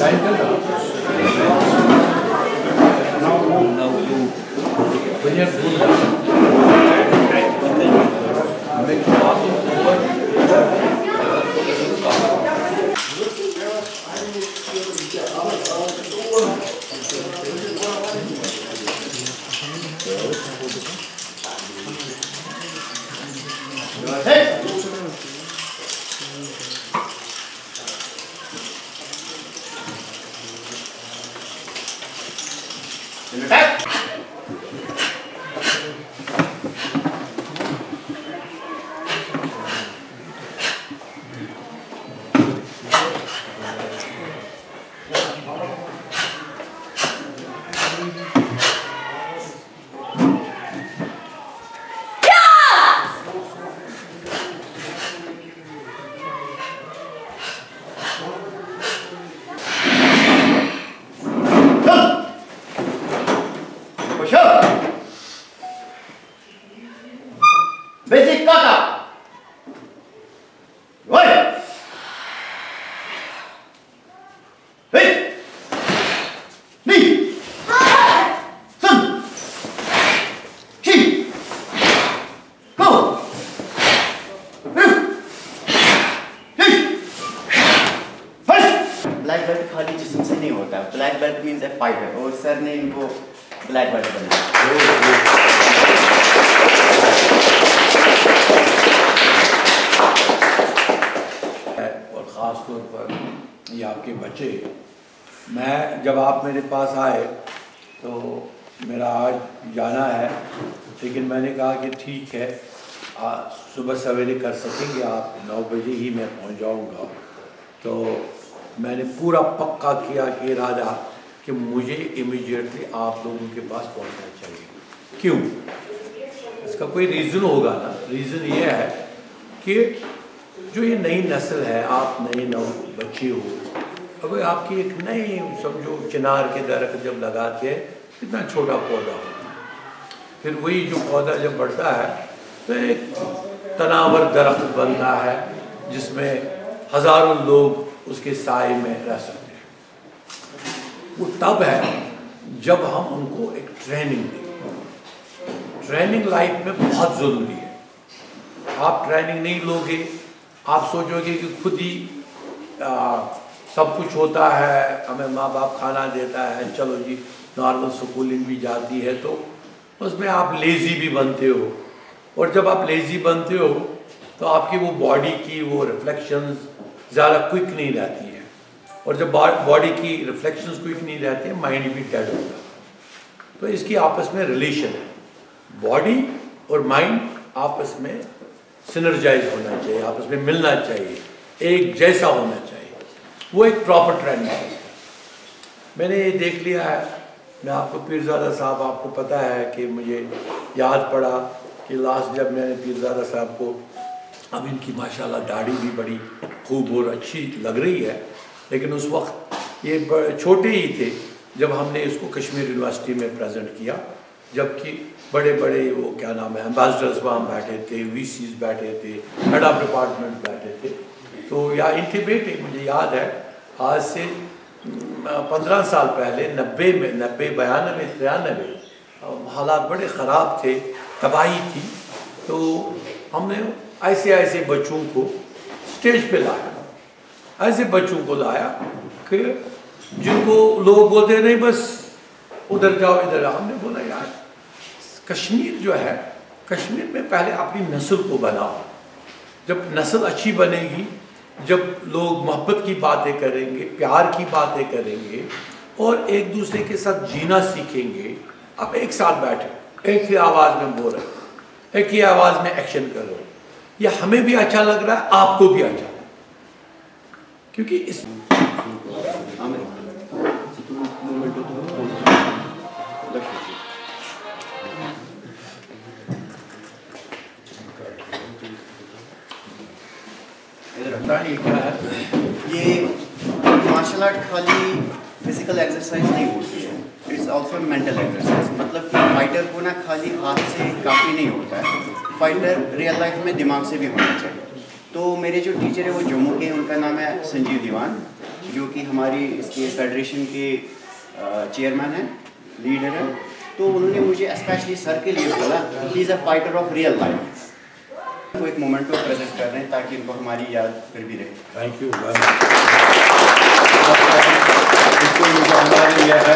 Está encantado. Não, não. Não, eu. Banheiro de black belt خالی جسم سے نہیں ہوتا black belt means a fighter اور سر نے ان کو بلیک بیلٹ بنایا اور خاص طور پر یہ آپ کے بچے میں جب آپ میرے پاس آئے تو میرا آج جانا ہے لیکن میں نے کہا کہ ٹھیک ہے صبح سویرے کر سکیں گے آپ نو بجے ہی میں پہنچ جاؤں گا تو میں نے پورا پکا کیا کہ ارادہ کہ مجھے امیجیٹلی آپ لوگوں کے پاس پہنچنا چاہیے۔ کیوں؟ اس کا کوئی ریزن ہوگا نا؟ ریزن یہ ہے کہ جو یہ نئی نسل ہے، آپ نئے نو بچے ہو اگر آپ کی ایک نئے سمجھو، چنار کے درخت جب لگاتے ہیں کتنا چھوٹا پودا ہو، پھر وہی جو پودا جب بڑھتا ہے تو ایک تناور درخت بنتا ہے جس میں ہزاروں لوگ اس کے سائے میں رہ سکتے ہیں۔ وہ تب ہے جب ہم ان کو ایک ٹریننگ دیں۔ ٹریننگ لائف میں بہت ضروری ہے۔ آپ ٹریننگ نہیں لوگے، آپ سوچو گے کہ خود ہی سب کچھ ہوتا ہے، ہمیں ماں باپ کھانا دیتا ہے، چلو جی نارمل سکولنگ بھی جاتی ہے تو اس میں آپ لیزی بھی بنتے ہو۔ اور جب آپ لیزی بنتے ہو تو آپ کی وہ باڈی کی وہ ریفلیکشنز زیادہ کوئک نہیں رہتی ہیں۔ اور جب باڈی کی ریفلیکشنز کوئک نہیں رہتے ہیں مائنڈ بھی ڈیڈ ہوتا تو اس کی آپس میں ریلیشن ہے۔ باڈی اور مائنڈ آپس میں سنرجائز ہونا چاہیے، آپس میں ملنا چاہیے، ایک جیسا ہونا چاہیے۔ وہ ایک پراپر ٹرینڈ ہے۔ میں نے یہ دیکھ لیا ہے۔ میں آپ کو پیرزادہ صاحب، آپ کو پتا ہے کہ مجھے یاد پڑا کہ لاسٹ جب میں نے پیرزادہ صاحب کو اب ان کی ماشاءاللہ داڑھی بھی بڑی خوب اور اچھی لگ رہی ہے، لیکن اس وقت یہ چھوٹے ہی تھے جب ہم نے اس کو کشمیر یونیورسٹی میں پریزنٹ کیا، جبکہ بڑے بڑے وہ کیا نام ہے امبیسڈرز وہاں بیٹھے تھے وی سیز بیٹھے تھے ہیڈ آف ڈپارٹمنٹ بیٹھے تھے۔ تو یا انٹیبیٹ مجھے یاد ہے، آج سے پندرہ سال پہلے، نبے میں، نبے، بیانوے، ترانوے، حالات بڑے خراب تھے، تباہی تھی۔ تو ہم نے ایسے ایسے بچوں کو سٹیج پہ لایا ایسے بچوں کو لایا کہ جن کو لوگ بولتے نہیں بس ادھر جاؤ، ادھر ہم نے بولا، یار، کشمیر جو ہے، کشمیر میں پہلے اپنی نسل کو بناؤ۔ جب نسل اچھی بنے گی، جب لوگ محبت کی باتیں کریں گے، پیار کی باتیں کریں گے، اور ایک دوسرے کے ساتھ جینا سیکھیں گے، اب ایک ساتھ بیٹھے، ایک ہی آواز میں بول رہے ایک ہی آواز میں ایکشن کرو یہ ہمیں بھی اچھا لگ رہا ہے، آپ کو بھی اچھا۔ کیونکہ اس یہ مارشل آرٹ خالی فزیکل ایکسرسائز نہیں ہوتی ہے آلسو مینٹل ایکسرسائز مطلب کہ فائٹر کو نا خالی ہاتھ سے کافی نہیں ہوتا ہے فائٹر ریئل لائف میں دماغ سے بھی ہونا چاہیے تو میرے جو ٹیچر ہیں وہ جموں کے ہیں ان کا نام ہے سنجیو دیوان جو کہ ہماری اس کے فیڈریشن کے چیئرمین ہیں لیڈر ہیں تو انہوں نے مجھے اسپیشلی سر کے لیے بولا he is a fighter of real life وہ ایک مومنٹ کو پریزنٹ کر رہے ہیں تاکہ ان کو ہماری یاد پھر بھی رہے تھینک یو